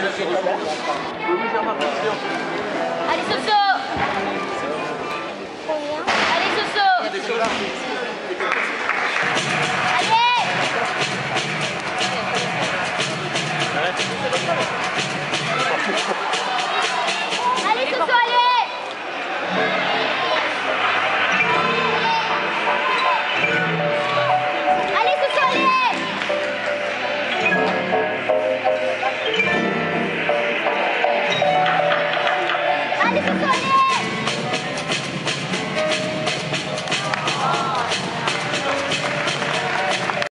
Vamos Why does